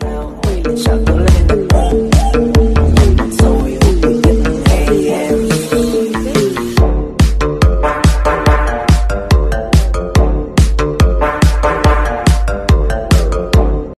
now